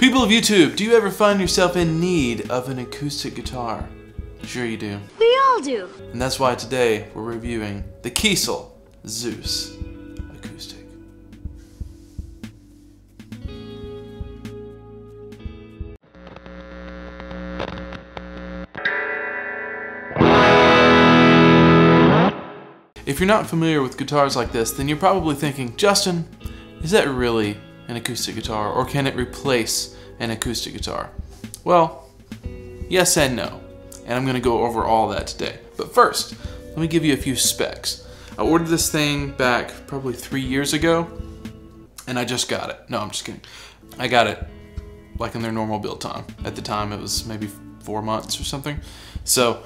People of YouTube, do you ever find yourself in need of an acoustic guitar? Sure you do. We all do. And that's why today we're reviewing the Kiesel Zeus acoustic. If you're not familiar with guitars like this, then you're probably thinking, Justin, is that really an acoustic guitar or can it replace an acoustic guitar? Well, yes and no. And I'm gonna go over all that today. But first, let me give you a few specs. I ordered this thing back probably three years ago and I just got it. No, I'm just kidding. I got it like in their normal build time. At the time it was maybe four months or something. So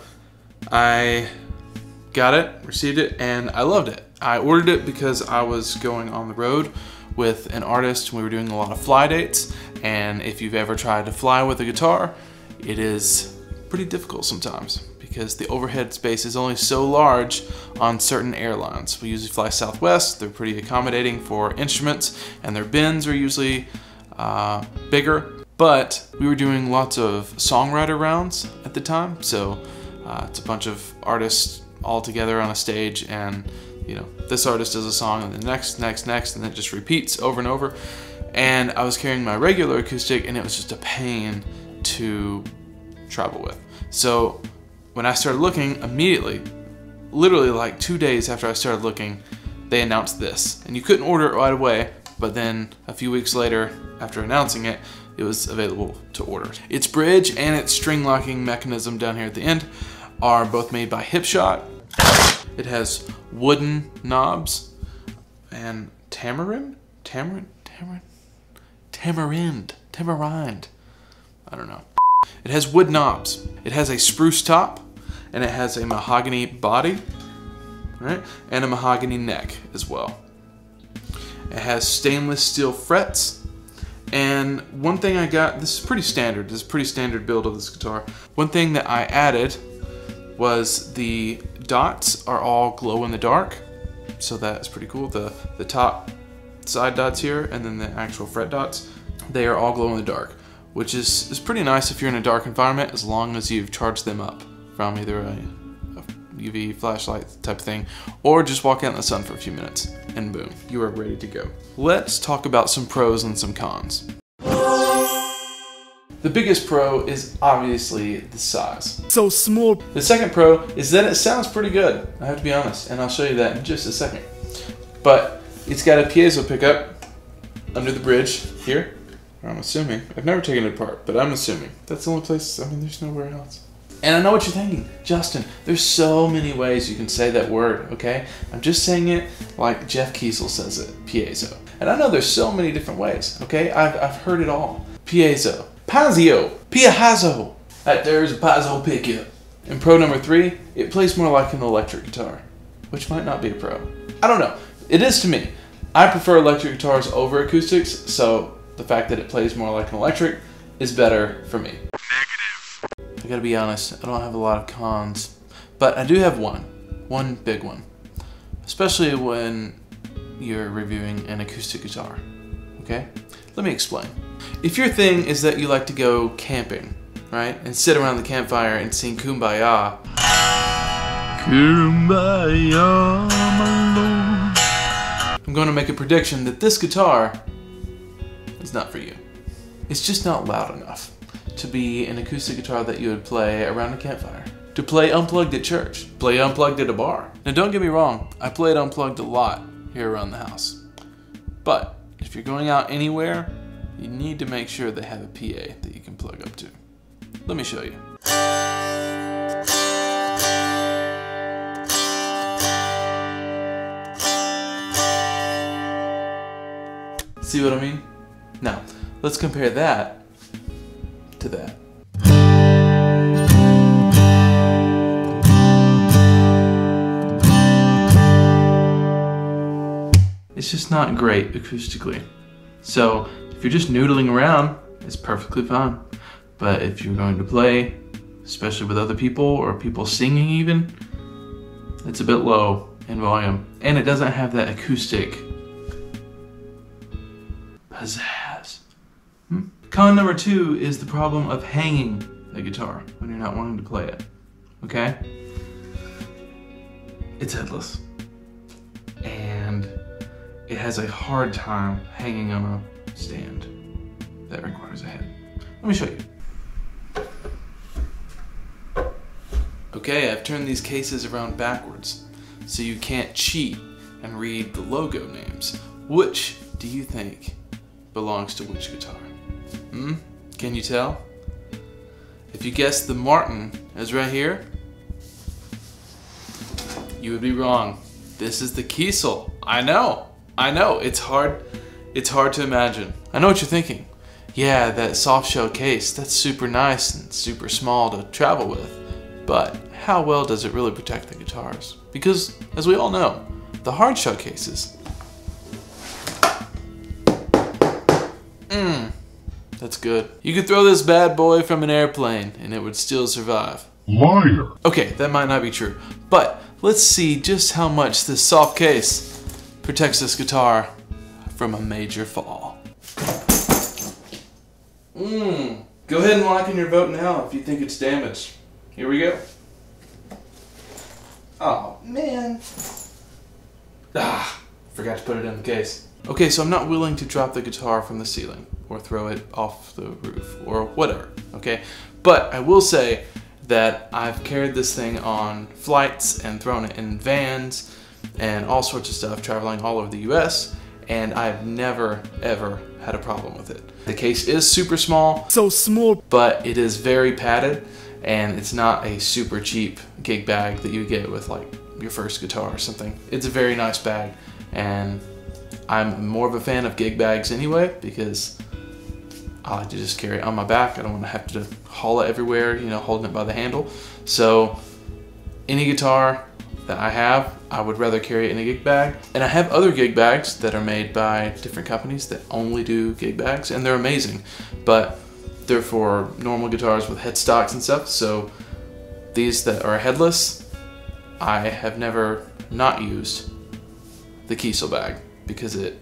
I got it, received it, and I loved it. I ordered it because I was going on the road with an artist. We were doing a lot of fly dates, and if you've ever tried to fly with a guitar, it is pretty difficult sometimes because the overhead space is only so large on certain airlines. We usually fly Southwest, they're pretty accommodating for instruments, and their bins are usually uh, bigger. But we were doing lots of songwriter rounds at the time, so uh, it's a bunch of artists all together on a stage and you know this artist does a song and the next next next and it just repeats over and over. And I was carrying my regular acoustic and it was just a pain to travel with. So when I started looking immediately literally like two days after I started looking they announced this. And you couldn't order it right away but then a few weeks later after announcing it it was available to order. Its bridge and its string locking mechanism down here at the end are both made by Hipshot it has wooden knobs and tamarind? Tamarind? Tamarind? Tamarind. Tamarind. I don't know. It has wood knobs. It has a spruce top and it has a mahogany body, right? And a mahogany neck as well. It has stainless steel frets. And one thing I got, this is pretty standard, this is pretty standard build of this guitar. One thing that I added was the dots are all glow in the dark. So that's pretty cool. The, the top side dots here and then the actual fret dots, they are all glow in the dark, which is, is pretty nice if you're in a dark environment as long as you've charged them up from either a, a UV flashlight type thing or just walk out in the sun for a few minutes and boom, you are ready to go. Let's talk about some pros and some cons. The biggest pro is obviously the size. So small. The second pro is that it sounds pretty good, I have to be honest, and I'll show you that in just a second. But it's got a piezo pickup under the bridge here, I'm assuming. I've never taken it apart, but I'm assuming. That's the only place, I mean, there's nowhere else. And I know what you're thinking, Justin, there's so many ways you can say that word, okay? I'm just saying it like Jeff Kiesel says it, piezo. And I know there's so many different ways, okay? I've, I've heard it all. Piezo, Pazio, Piahazo. That there's a Pazzo pickup. And pro number three, it plays more like an electric guitar, which might not be a pro. I don't know. It is to me. I prefer electric guitars over acoustics, so the fact that it plays more like an electric is better for me. Negative. I gotta be honest, I don't have a lot of cons, but I do have one. One big one. Especially when you're reviewing an acoustic guitar. Okay? Let me explain. If your thing is that you like to go camping, right, and sit around the campfire and sing Kumbaya, Kumbaya. I'm going to make a prediction that this guitar is not for you. It's just not loud enough to be an acoustic guitar that you would play around a campfire. To play unplugged at church, play unplugged at a bar. Now don't get me wrong, I played unplugged a lot here around the house. But if you're going out anywhere you need to make sure they have a PA that you can plug up to. Let me show you. See what I mean? Now, let's compare that to that. It's just not great acoustically. So you're just noodling around, it's perfectly fine. But if you're going to play, especially with other people or people singing even, it's a bit low in volume. And it doesn't have that acoustic pizzazz. Hmm? Con number two is the problem of hanging the guitar when you're not wanting to play it. Okay? It's headless. And it has a hard time hanging on a stand that requires a head. Let me show you. Okay, I've turned these cases around backwards so you can't cheat and read the logo names. Which do you think belongs to which guitar? Hmm? Can you tell? If you guessed the Martin is right here, you would be wrong. This is the Kiesel. I know. I know. It's hard. It's hard to imagine. I know what you're thinking. Yeah, that soft shell case, that's super nice and super small to travel with. But how well does it really protect the guitars? Because, as we all know, the hard shell cases. Mmm, that's good. You could throw this bad boy from an airplane and it would still survive. Liar. Okay, that might not be true, but let's see just how much this soft case protects this guitar from a major fall. Mmm. Go ahead and lock in your vote now if you think it's damaged. Here we go. Oh, man. Ah, forgot to put it in the case. Okay, so I'm not willing to drop the guitar from the ceiling or throw it off the roof or whatever, okay? But I will say that I've carried this thing on flights and thrown it in vans and all sorts of stuff traveling all over the US and I've never ever had a problem with it. The case is super small, So small. but it is very padded and it's not a super cheap gig bag that you get with like your first guitar or something. It's a very nice bag and I'm more of a fan of gig bags anyway because I like to just carry it on my back. I don't want to have to haul it everywhere, you know, holding it by the handle. So any guitar that I have, I would rather carry it in a gig bag. And I have other gig bags that are made by different companies that only do gig bags, and they're amazing. But they're for normal guitars with headstocks and stuff. So these that are headless, I have never not used the Kiesel bag because it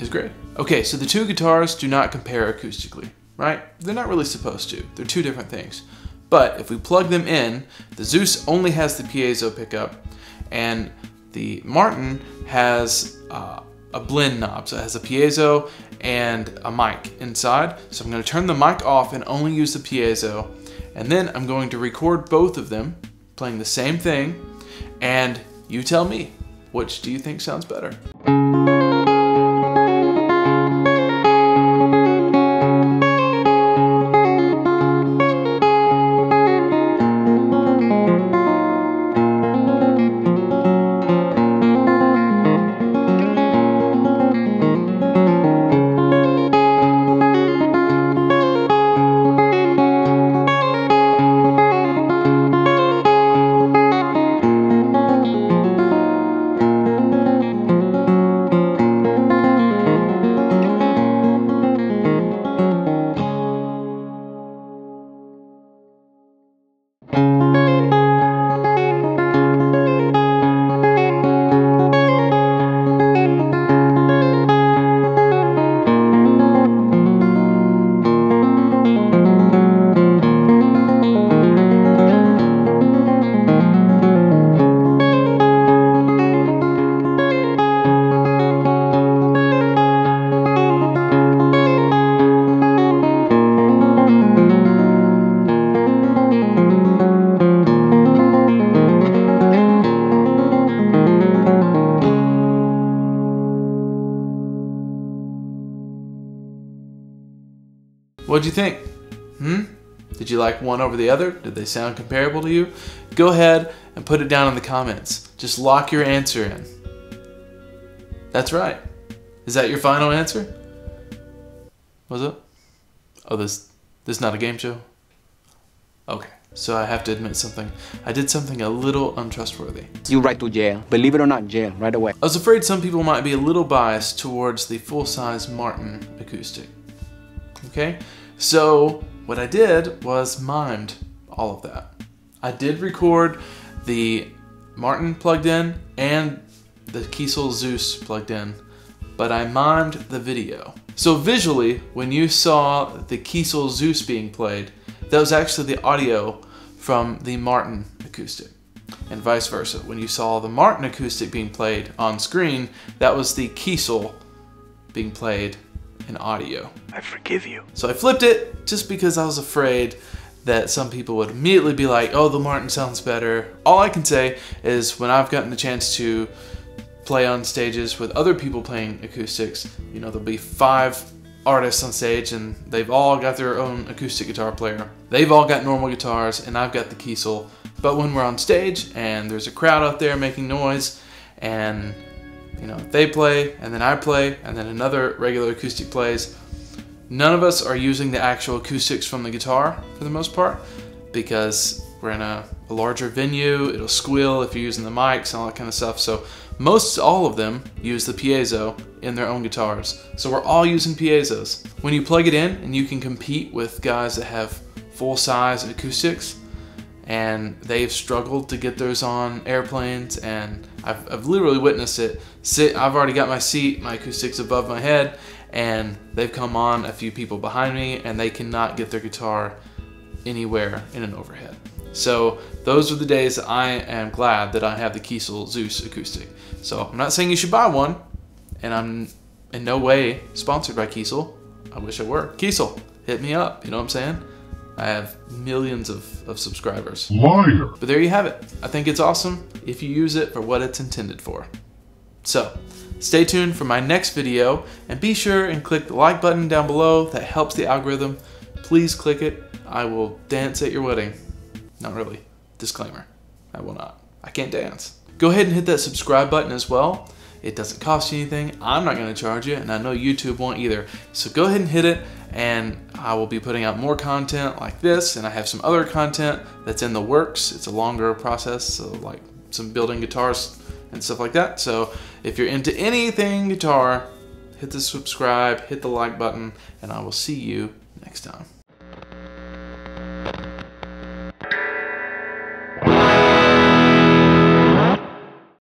is great. Okay, so the two guitars do not compare acoustically, right? They're not really supposed to. They're two different things. But if we plug them in, the Zeus only has the piezo pickup, and the Martin has uh, a blend knob. So it has a piezo and a mic inside. So I'm going to turn the mic off and only use the piezo. And then I'm going to record both of them playing the same thing. And you tell me, which do you think sounds better? Think? Hmm? Did you like one over the other? Did they sound comparable to you? Go ahead and put it down in the comments. Just lock your answer in. That's right. Is that your final answer? Was it? Oh, this this is not a game show. Okay, so I have to admit something. I did something a little untrustworthy. You right to jail. Believe it or not, jail right away. I was afraid some people might be a little biased towards the full-size Martin acoustic. Okay, so what I did was mimed all of that. I did record the Martin plugged in and the Kiesel Zeus plugged in, but I mimed the video. So visually, when you saw the Kiesel Zeus being played, that was actually the audio from the Martin acoustic. And vice versa. When you saw the Martin acoustic being played on screen, that was the Kiesel being played in audio. I forgive you. So I flipped it just because I was afraid that some people would immediately be like, oh, the Martin sounds better. All I can say is when I've gotten the chance to play on stages with other people playing acoustics, you know, there'll be five artists on stage and they've all got their own acoustic guitar player. They've all got normal guitars and I've got the Kiesel. But when we're on stage and there's a crowd out there making noise and you know, they play and then I play and then another regular acoustic plays, None of us are using the actual acoustics from the guitar for the most part because we're in a, a, larger venue, it'll squeal if you're using the mics and all that kind of stuff. So most all of them use the piezo in their own guitars. So we're all using piezos. When you plug it in and you can compete with guys that have full size acoustics and they've struggled to get those on airplanes and I've, I've literally witnessed it. Sit, I've already got my seat, my acoustics above my head and they've come on a few people behind me and they cannot get their guitar anywhere in an overhead. So those are the days that I am glad that I have the Kiesel Zeus acoustic. So I'm not saying you should buy one, and I'm in no way sponsored by Kiesel. I wish I were. Kiesel, hit me up, you know what I'm saying? I have millions of, of subscribers. Liar. But there you have it. I think it's awesome if you use it for what it's intended for. So, Stay tuned for my next video and be sure and click the like button down below that helps the algorithm. Please click it. I will dance at your wedding. Not really. Disclaimer. I will not. I can't dance. Go ahead and hit that subscribe button as well. It doesn't cost you anything. I'm not going to charge you and I know YouTube won't either. So go ahead and hit it and I will be putting out more content like this and I have some other content that's in the works. It's a longer process so like some building guitars and stuff like that. So if you're into anything guitar, hit the subscribe, hit the like button, and I will see you next time.